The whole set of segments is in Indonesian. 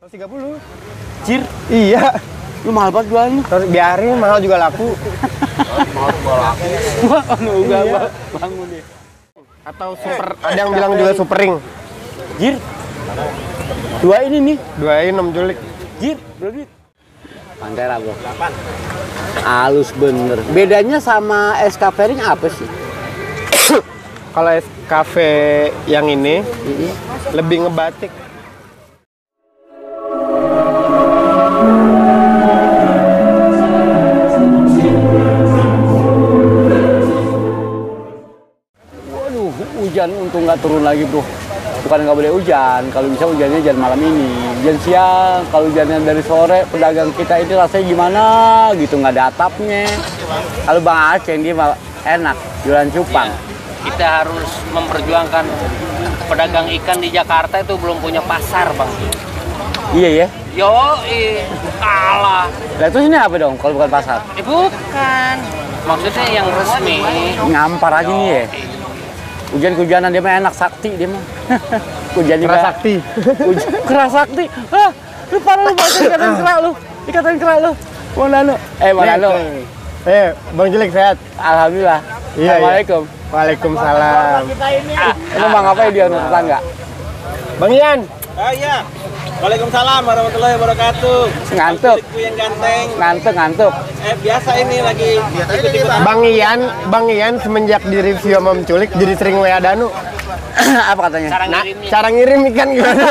130. Cir, Iya. lu mahal banget jualnya. Terus biarin mahal juga laku. Wah, anu uga Iya. bangun deh. Atau super ada yang bilang juga super ring. Jir. Dua ini nih. Duain 6 julik. Jir, berapa duit? Pantera, Bro. Halus bener. Bedanya sama SK Fairing apa sih? Kalau es cafe yang ini Ini. lebih ngebatik. Untung nggak turun lagi, Bro. Bukan nggak boleh hujan, kalau bisa hujannya jangan malam ini. Hujan siang, kalau hujannya dari sore, pedagang kita ini rasanya gimana gitu, nggak ada atapnya. Kalau Bang Aceh dia enak, jualan cupang. kita harus memperjuangkan pedagang ikan di Jakarta itu belum punya pasar bang Iya ya. yo kalah Lah terus ini apa dong kalau bukan pasar? eh, bukan maksudnya yang resmi Ngampar aja nih ya. Hujan-hujanan dia mah enak sakti dia mah. Hujan juga. Keras sakti. Hujan keras sakti. Hah, lu parah lu pakai ikatan kerak lu. Ikatan kerak lu. Mana lu? Eh mana lu? Eh, Bang Julik sehat. Alhamdulillah. Iya, Assalamualaikum. Waalaikumsalam. Ah, emang bang apa dia untuk tetangga? Bang Ian, Ah iya. Waalaikumsalam warahmatullahi wabarakatuh. Ngantuk. Ibu yang ganteng. Ngantuk, ngantuk. Eh biasa ini lagi Bang Ian, Bang Ian semenjak di review sama Culik jadi sering WA Danu. apa katanya? cara Nah, cara ngirim ikan gimana?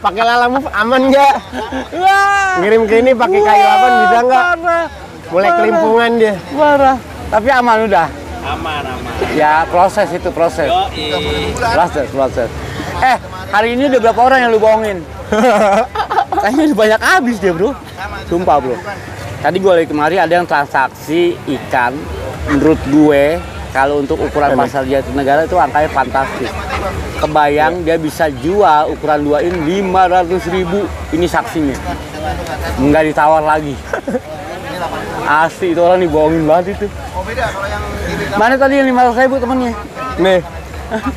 pakai lalamu aman nggak? Wah, Ngirim ke ini pakai kayu apa bisa nggak? Mulai kelimpungan dia. parah. Tapi aman udah. aman aman. Ya proses itu proses. Yo Proses, proses. Eh, hari ini udah berapa orang yang lu bohongin? Kayaknya udah banyak habis dia, bro. Sumpah, bro. Tadi gue lagi kemari ada yang transaksi ikan. Menurut gue, kalau untuk ukuran pasar Jatinegara itu angkanya fantastis. Kebayang dia bisa jual ukuran 2 in 500 ribu. Ini saksinya. Nggak ditawar lagi. Asli itu orang dibohongin banget itu. Mana tadi yang 500 ribu temennya? Nih,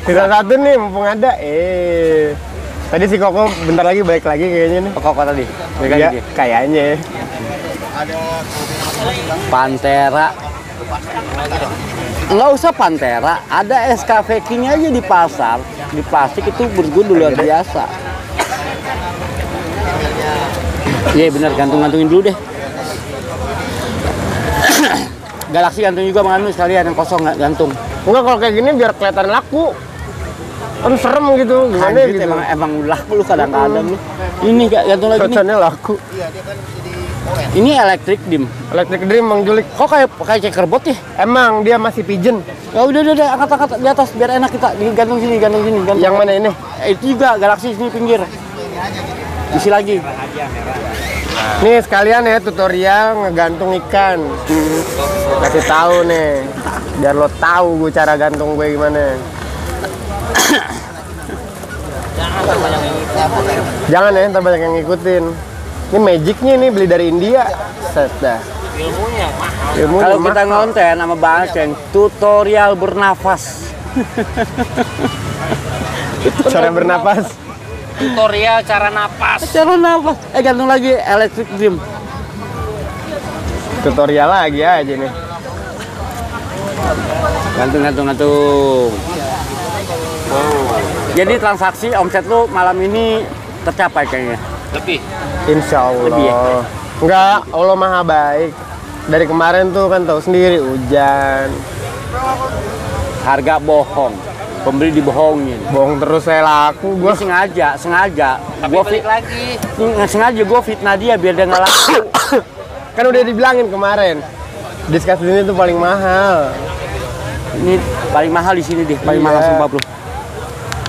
sisa satu nih mumpung ada. Eh, tadi si Koko bentar lagi balik lagi kayaknya nih. Kok tadi? Mereka Iya, gitu. kayaknya. Pantera. Nggak usah Pantera, ada SKV King aja di pasar, di plastik itu berguna luar biasa. Iya bener, gantung-gantungin dulu deh. Galaksi gantung juga Bang Anu sekalian yang kosong nggak gantung. Enggak kalau kayak gini biar kelihatan laku. Kan serem gitu, gimana Anjir, gitu. emang emang laku lu kadang-kadang lu. Ini gak gantung lagi nih. Cuacanya laku. Ini elektrik dim. Electric Dream Bang Julik. Kok kayak kayak checkerboard ya? Emang dia masih pigeon. Ya udah udah, udah angkat angkat di atas biar enak kita digantung sini gantung sini gantung. Yang mana ini? Eh, itu juga galaksi sini pinggir. Isi lagi. Nih sekalian ya tutorial ngegantung ikan. Kasih tahu nih. Biar lo tahu gue cara gantung gue gimana. Jangan ya, ntar banyak yang ngikutin. Ini magicnya nih beli dari India. Set dah. ilmunya mahal Ilmunya Kalau kita ngonten sama Bang Aceng, tutorial bernafas. cara bernapas. Tutorial cara napas Cara nafas. Eh gantung lagi electric dream. Tutorial lagi aja nih. Gantung gantung gantung. Jadi transaksi omset lu malam ini tercapai kayaknya. lebih Insya Allah. Lebih ya? Enggak, Allah maha baik. Dari kemarin tuh kan tahu sendiri hujan. Harga bohong. Pembeli dibohongin. Bohong terus saya laku Gua gua. sengaja, sengaja. tapi Gua balik fit, lagi nggak sengaja gua fitnah dia biar dia nggak laku. kan udah dibilangin kemarin. Diskus ini tuh paling mahal. Ini paling mahal di sini deh, paling Iya. mahal sumpah bro.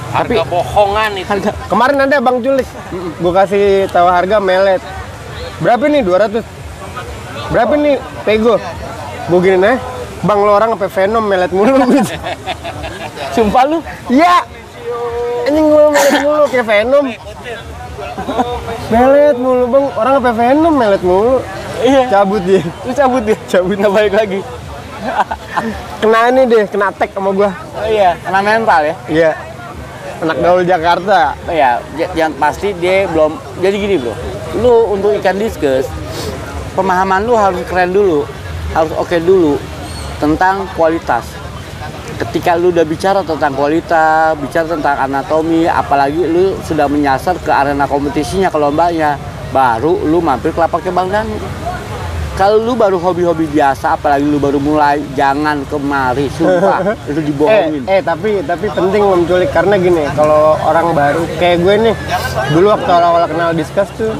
harga bohongan itu Harga Kemarin ada Bang Julik. Gua kasih tahu harga melet. Berapa nih? 200. Berapa nih? Pego. Gua gini nih. Bang lo orang apa Venom melet mulu gitu. Sumpah lu. Iya. Anjing mulu melet mulu kayak Venom. melet mulu bang, orang apa Venom melet mulu. Iya. Cabut dia. Lu cabut dia, cabut nggak balik lagi. Kena ini deh, kena tag sama gua. Oh iya, kena mental ya. Iya. anak gaul Jakarta. ya j- yang pasti dia belum jadi gini bro lu untuk ikan diskus pemahaman lu harus keren dulu harus oke dulu tentang kualitas ketika lu udah bicara tentang kualitas bicara tentang anatomi apalagi lu sudah menyasar ke arena kompetisinya ke lombanya baru lu mampir ke lapak Bang Dani kalau lu baru hobi-hobi biasa apalagi lu baru mulai jangan kemari sumpah. Itu Eh, dibohongin. Eh tapi tapi penting menculik karena gini, kalau orang baru kayak gue nih, dulu waktu awal-awal kenal diskus tuh,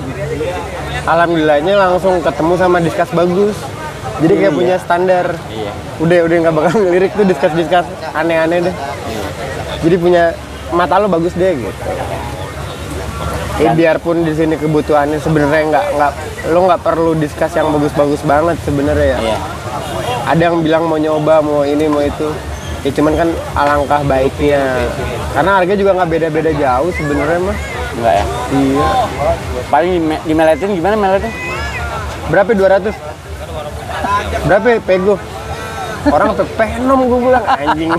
alhamdulillahnya langsung ketemu sama diskus bagus. Jadi kayak punya standar. Iya. Udah udah nggak bakal ngelirik tuh diskus diskus aneh-aneh deh. Jadi punya mata lo bagus deh gitu. Eh, biarpun di sini kebutuhannya sebenarnya nggak nggak lo nggak perlu diskus yang bagus-bagus banget sebenarnya ya. Iya. ada yang bilang mau nyoba mau ini mau itu. Ya cuman kan alangkah baiknya. Karena harga juga nggak beda-beda jauh sebenarnya mah. Enggak ya? Iya. Paling dime- dimeletin gimana meletin berapa? 200 berapa ya, pego orang sampai penom gue bilang anjing.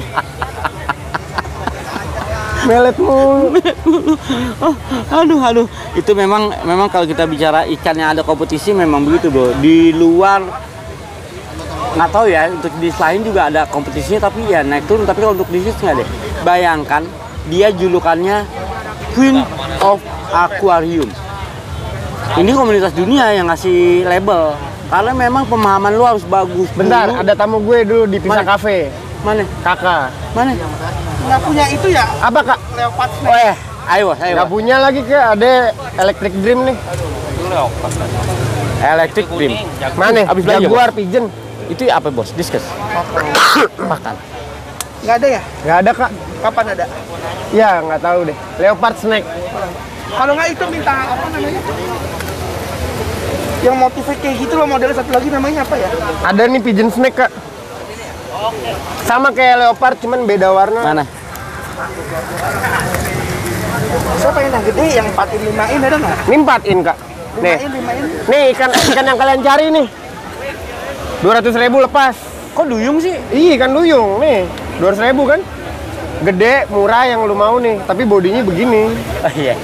Melet mulu. Oh, aduh, aduh. Itu memang memang kalau kita bicara ikan yang ada kompetisi memang begitu, Bro. Di luar nggak tahu ya untuk di lain juga ada kompetisinya tapi ya naik turun. Tapi kalau untuk di sini nggak deh bayangkan dia julukannya Queen of Aquarium. Ini komunitas dunia yang ngasih label karena memang pemahaman lu harus bagus bentar dulu. ada tamu gue dulu di Pisa Mana? Cafe. Mana? Kakak. Mana? Nggak punya itu ya, apa kak? Leopard oh eh ayo ayo nggak punya lagi ke ada Electric Dream nih. Electric dream. mana? Abis belanja, Jaguar Pigeon. Itu apa bos? Diskus. Makan. Nggak ada ya? nggak ada kak. Kapan ada? ya nggak tahu deh. Leopard Snack Kalau nggak itu minta apa namanya? Yang motifnya kayak gitu loh modelnya satu lagi namanya apa ya? Ada nih pigeon snake kak. Sama kayak leopard cuman beda warna. mana Siapa yang yang gede yang 4 in 5 in ada nggak? Ini empat in kak. 5 Nih, in 5 in. nih ikan ikan yang kalian cari nih. 200 ribu lepas. kok duyung sih Ih ikan duyung nih. 200 ribu kan? Gede, murah yang lu mau nih. Tapi bodinya begini. oh iya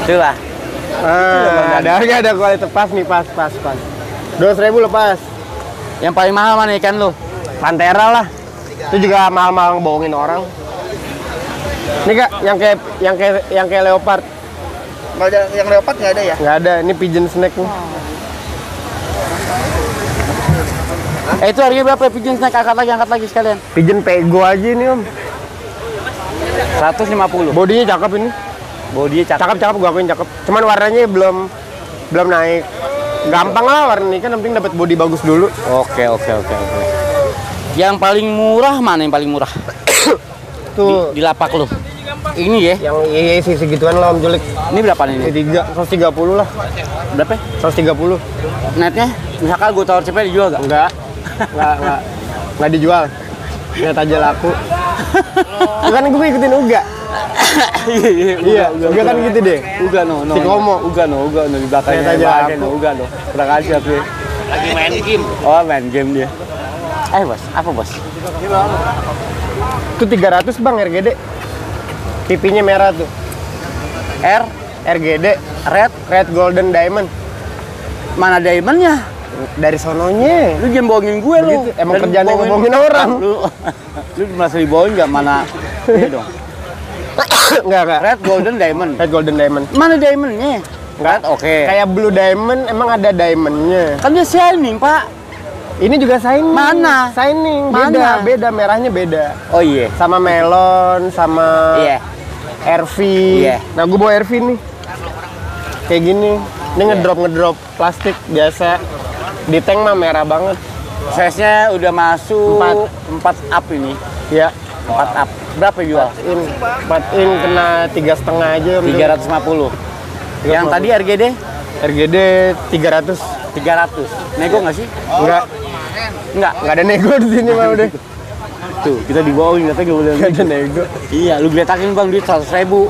itulah Nah, ada harga ada kualitas pas nih pas pas pas. 200 ribu lepas. yang paling mahal mana ikan lu Pantera lah. Itu juga mahal-mahal ngebohongin orang. Nih kak, yang kayak yang kayak yang kayak leopard Nggak ada yang leopard nggak ada ya? nggak ada. Ini pigeon snake nih. eh itu harganya berapa pigeon snack angkat lagi angkat lagi sekalian Pigeon pego aja nih om. 150 Bodinya cakep ini. Bodinya cakep Cakep cakep gua akuin cakep. Cuman warnanya belum belum naik. Gampang lah warna ini kan penting dapat body bagus dulu. oke oke oke oke yang paling murah mana yang paling murah Tuh di lapak lu ini ya yang iya sih segituan lah om Julik. ini berapa Ini ini tiga, 130 lah. berapa 130. netnya misalkan gue tawar cepet dijual gak Enggak. Enggak, enggak. Enggak dijual. Lihat aja laku. Bukan gue ikutin Uga. Iya, Uga kan gitu deh. Uga no, no. Si Komo. Uga no, Uga no di belakangnya. Aja aku. no, Uga no. Kurang aja tuh. lagi main game Oh, main game dia. Eh, Bos, apa, Bos? Itu 300 Bang RGD. Pipinya merah tuh. R RGD red Red Golden Diamond. mana diamondnya? Dari sononya. Lu jangan bohongin gue lu. Emang Dan kerjaannya bohongin- ngomongin orang. Lu, lu merasa dibohongin gak mana? Ini dong. Enggak, enggak. Red golden diamond. Red Golden Diamond. Mana diamondnya? Red oke. Kayak Blue Diamond emang ada diamondnya. Kan dia shining, Pak. Ini juga shining. Mana? Shining. Beda, Mana? beda. Merahnya beda. Oh iya. Sama melon, sama Iya. RV. Iya. Nah, gue bawa RV nih. Kayak gini. Ini ngedrop ngedrop plastik biasa. Di tank mah merah banget. Size-nya udah masuk Empat. 4 up ini. Ya. 4 up. Berapa jual? In, 4 in kena tiga setengah aja. Om. 350. Yang tadi RGD RGD 300. 300. Nego nggak sih? Enggak, Enggak. enggak ada nego di sini mah udah. Tuh, kita dibohongin katanya nggak boleh. Enggak ada nego. Iya, lu geletakin bang duit 100 ribu.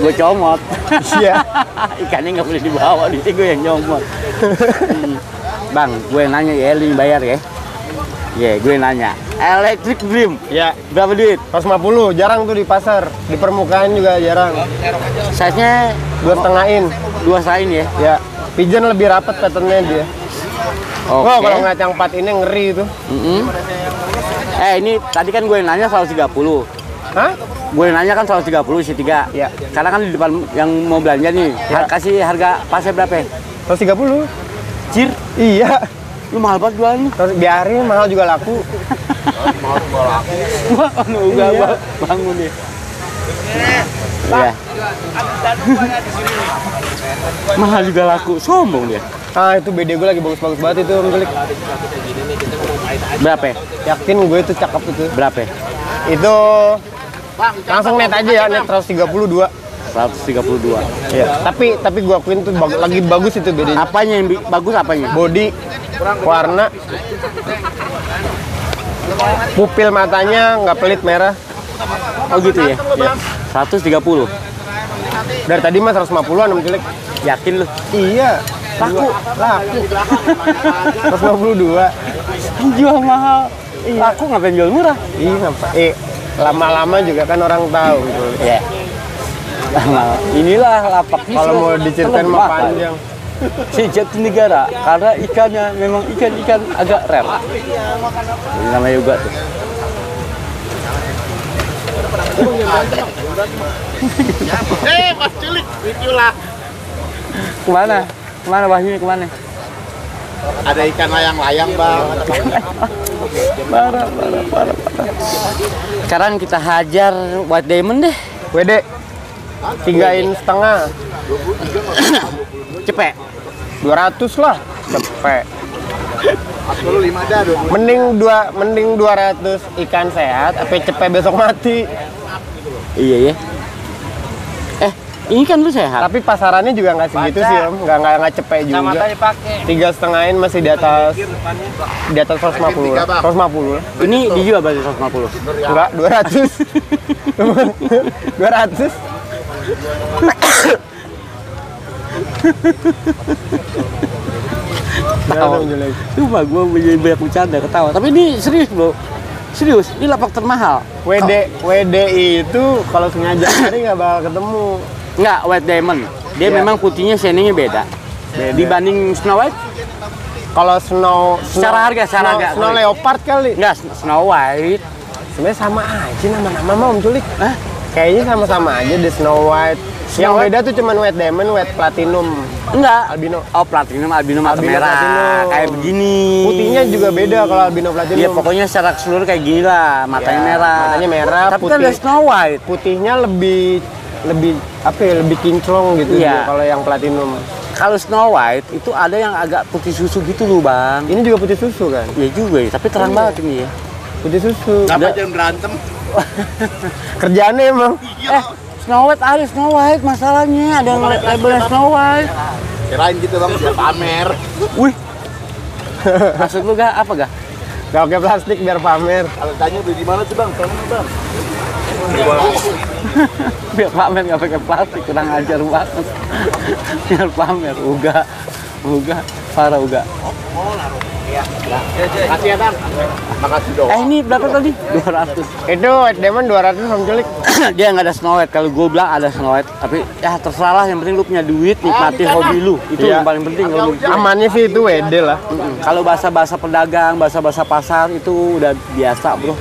Gue comot. Iya. Ikannya nggak boleh dibawa, di sini gue yang nyomot. Bang, gue nanya ya, lu bayar ya. Iya, gue nanya. Electric Dream, Ya, berapa duit? 150 jarang tuh di pasar. Di permukaan juga jarang. Size-nya Dua setengah in. dua sain ya. Ya, pigeon lebih rapat patternnya dia. Oke. Wah, kalau ngeliat yang 4 ini ngeri itu. Mm-mm. Eh, ini tadi kan gue nanya 130. Hah? Gue nanya kan 130 isi 3. Iya. Karena kan di depan yang mau belanja nih, har- kasih harga pasnya berapa? ya? 130. Cir, Iya. Lu mahal banget jualnya. Terus biarin mahal juga laku. Gua enggak Iya. bangun deh. Iya. mahal juga laku, sombong dia. Ah, itu BD gue lagi bagus-bagus banget itu Julik. Berapa? ya? Yakin gue itu cakep itu. Berapa? ya? Itu langsung net aja ya, net 132. 132. Iya. Tapi tapi gua akuin tuh bag- lagi bagus itu bedanya. Apanya yang bagus apanya? Body, warna, pupil matanya nggak pelit merah. Oh gitu ya? Iya. 130. Dari tadi mah 150-an Om. Yakin lu? Iya. Laku, laku. 152. Jual mahal. Laku ngapain jual murah? Iya, ngapa? Eh, lama-lama juga kan orang tahu gitu. Iya. Lama. Inilah lapak Kalau mau diceritain mah panjang. Si Jatinegara karena ikannya memang ikan-ikan agak rare. Ini namanya juga tuh. Eh, Mas Cilik, itulah. Ke mana? Ke mana Wahyu ke mana? Ada ikan layang-layang, Bang. Parah, parah, parah, parah. Sekarang kita hajar White Diamond deh. WD, tigain setengah, Cepet. 200 lah, cepet. 45 dah, 20. Mending dua, mending 200 ikan sehat, apa cepet besok mati. Iya ya. Eh, ini kan lu sehat. Tapi pasarannya juga nggak segitu sih om, nggak nggak nggak cepet juga. Tiga setengahin masih di atas di atas 150 lah. 150 lah. Ini dijual berarti 150. Enggak, 200. 200. Ketawa. Cuma gue menjadi banyak bercanda ketawa. Tapi ini serius bro. Serius, ini lapak termahal. WD WD itu kalau sengaja hari nggak bakal ketemu. Enggak, White Diamond. Dia Iya. memang putihnya shiningnya beda. Beda. Dibanding Snow White? Kalau snow, Secara harga, secara snow, harga, snow leopard kali. Enggak, Snow White. Sebenarnya sama aja nama-nama mah Om Culik. Hah? Kayaknya sama-sama aja di Snow White. Snow Yang White? beda tuh cuman White Diamond, White Platinum. Enggak. Albino. Oh, platinum, albino mata Albino, merah. platinum. Kayak begini. Putihnya juga beda kalau albino platinum. Iya, pokoknya secara keseluruhan kayak gini lah. Matanya Ya, merah. matanya merah, Tapi kan putih. ada Snow White. Putihnya lebih lebih apa ya, lebih kinclong gitu Iya. dia kalau yang platinum. Kalau Snow White itu ada yang agak putih susu gitu loh, Bang. Ini juga putih susu kan? Iya juga ya, tapi terang Iya. banget ini ya. Putih susu. Kenapa jangan berantem? Kerjaannya emang. Eh, Snow White ada Snow White masalahnya, ada yang labelnya Snow White. Kirain gitu bang, biar pamer. Wih. Maksud lu gak apa gak? Gak pakai plastik biar pamer. Kalau tanya beli di mana tuh bang? Sana bang. Biar pamer gak pakai plastik, kurang ajar banget. Biar pamer, uga, uga, parah uga. Kasih ya bang. Makasih dong. Eh ini berapa tadi? 200. Itu White Diamond 200 Om Culik. Dia nggak ada Snow White. Kalau gue bilang ada Snow White, tapi ya terserah lah. Yang penting lu punya duit, nikmati hobi lu. Itu Iya. yang paling penting kalau. Amannya sih itu WD lah. Kalau bahasa-bahasa pedagang, bahasa-bahasa pasar itu udah biasa, bro.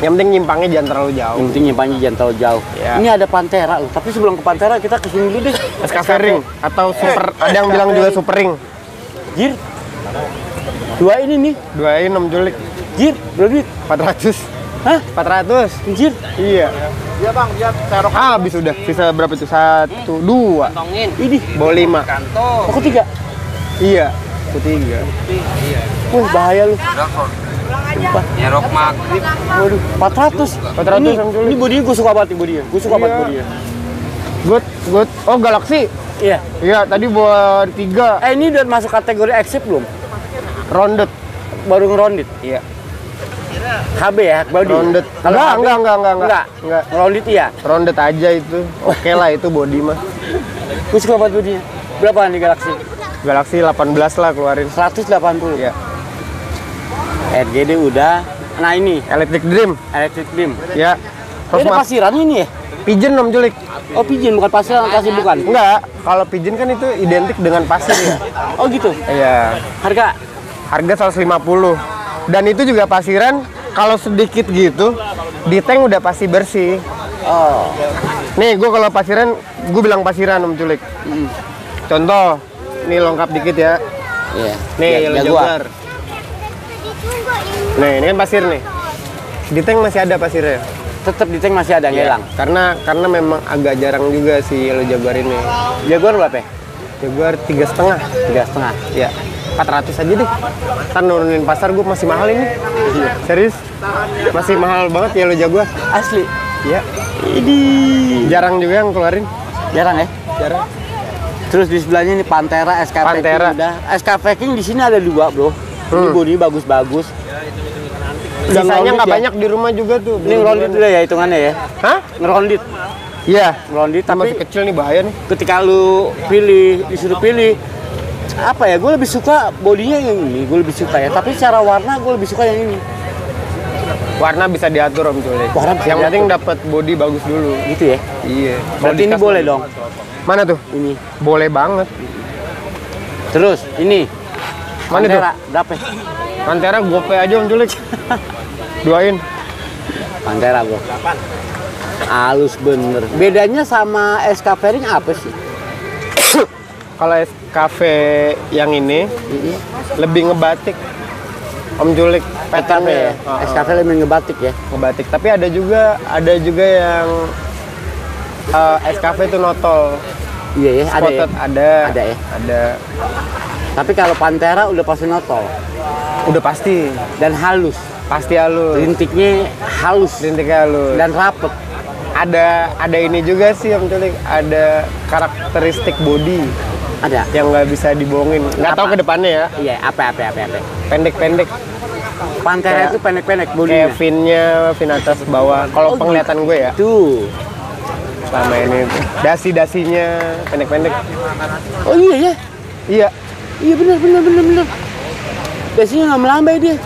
Yang penting nyimpangnya jangan terlalu jauh. Yang penting nyimpangnya jangan terlalu jauh. Iya. Ini ada Pantera loh. Tapi sebelum ke Pantera kita ke sini dulu deh. Ring atau super ada yang bilang juga super ring. Jir. Dua ini nih. Duain Om Culik Jir, berapa duit? 400. Hah? 400. Jir. Iya. Iya bang, dia serok. Ah, habis udah. Sisa berapa itu? Satu, dua. Kantongin. Ini. Bawa lima. Kantong. Oh, ketiga. Iya. Ketiga. Wah, bahaya lu. Nyerok maghrib. Waduh, 400. 400 ini, ini bodinya gue suka banget nih bodinya. Gue suka banget Iya. bodinya. Good, good. Oh, Galaxy. Iya. Iya, tadi buat tiga. Eh, ini udah masuk kategori exit belum? Rounded. Baru ngerondit. Iya. HB ya, body. Rounded. Kalau Enggak, HB enggak, enggak, enggak, enggak. Enggak. Enggak. Ngerondit iya. Rounded aja itu. Oke lah itu body mah. Gue suka banget bodinya. Berapa nih Galaxy? Galaxy 18 lah keluarin. 180. Iya. RGD udah. Nah ini Electric Dream. Electric Beam. Ya. Ini ada pasiran ini ya? Pigeon Om Julik. Oh pigeon bukan pasiran, kasih bukan. Enggak, kalau pigeon kan itu identik dengan pasir ya. Oh gitu. Iya. Harga Harga 150. Dan itu juga pasiran kalau sedikit gitu di tank udah pasti bersih. Oh. Nih, gue kalau pasiran, gue bilang pasiran Om Culik. Mm. Contoh, nih lengkap dikit ya. Iya. Nih, Ya. Jaguar. Nih, ini kan pasir nih. Di tank masih ada pasirnya. Tetap di tank masih ada Iya. ngilang. Karena karena memang agak jarang juga si Yellow Jaguar ini. Jaguar berapa? ya? Jaguar tiga setengah. Tiga setengah. Ya, 400 aja deh. Ntar nurunin pasar gue masih mahal ini. Serius? Masih mahal banget Yellow Jaguar. Asli. Ya, Ini jarang juga yang keluarin. jarang ya. Jarang. Terus di sebelahnya ini Pantera, SK Pantera. Packing udah. SK Packing di sini ada dua, Bro. Ini Hmm. bodi bagus-bagus. Dan Sisanya nggak ya. banyak di rumah juga tuh. Ini ngerondit dulu ya hitungannya ya. Hah? Ngerondit. Iya. Ngerondit Tapi tapi masih kecil nih bahaya nih. ketika lu pilih, disuruh pilih apa ya, gue lebih suka bodinya yang ini, gue lebih suka ya. Tapi secara warna gue lebih suka yang ini. Warna bisa diatur Om Culik. Warna bisa Yang diatur. penting dapat body bagus dulu. Gitu ya. Iya. Berarti ini boleh dong. Mana tuh? Ini. Boleh banget. Terus ini. Mana tuh? Berapa? Pantera gope aja Om Culik. Duain. Pantera bro. Halus bener. Bedanya sama SK Fairing apa sih? Kalau es cafe yang ini lebih ngebatik. Om Culik SK patternnya ya. SK Fairing ngebatik ya. ngebatik. Tapi ada juga ada juga yang eh SKV itu notol. Iya ya, ada ya. Ada. Ada ya? Ada. Tapi kalau Pantera udah pasti notol Udah pasti. dan halus. Pasti halus. Rintiknya halus Rintiknya halus. dan rapet. ada ada ini juga sih Om Culik. Ada karakteristik body Ada. yang nggak bisa dibohongin. Nggak tahu ke depannya ya. Iya, apa apa apa apa. Pendek-pendek. Pantera Kayak- itu pendek-pendek Kayak bodinya. finnya, fin atas bawah. Kalau Oh, penglihatan gue ya, Tuh. selama ini dasi-dasinya pendek-pendek. Oh iya ya. Iya, Iya benar benar benar benar. Biasanya nggak melambai dia.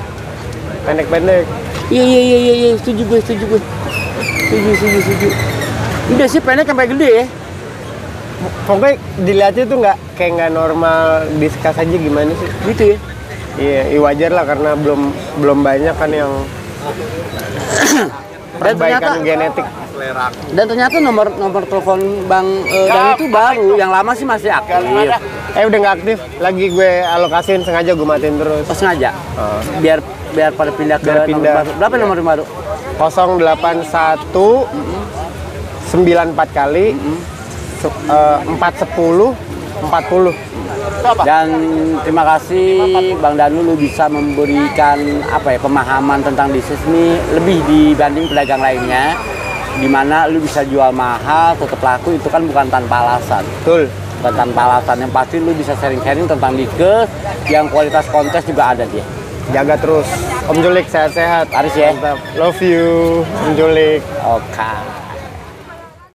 pendek-pendek. Iya iya iya iya iya setuju gue setuju gue. Setuju setuju setuju. Udah sih pendek sampai gede ya. Pokoknya dilihatnya tuh nggak kayak nggak normal diskus aja gimana sih? Gitu ya. Iya, iya wajar lah karena belum belum banyak kan yang perbaikan ternyata- genetik. Dan ternyata nomor nomor telepon Bang eh, Dan itu baru, yang lama sih masih aktif. Eh udah nggak aktif, lagi gue alokasiin sengaja gue matiin terus. Oh sengaja. Oh. Biar biar pada pindah ke Biar nomor pindah. baru. Berapa nomor yang baru? 081 94 kali se- eh, 410 40. Dan terima kasih Bang Danu lu bisa memberikan apa ya pemahaman tentang bisnis ini lebih dibanding pedagang lainnya di mana lu bisa jual mahal tetap laku itu kan bukan tanpa alasan Betul. bukan tanpa alasan yang pasti lu bisa sharing-sharing tentang diskes yang kualitas kontes juga ada dia Jaga terus. Om Julik sehat-sehat. Harus ya. Mantap. Love you, Om Julik. oke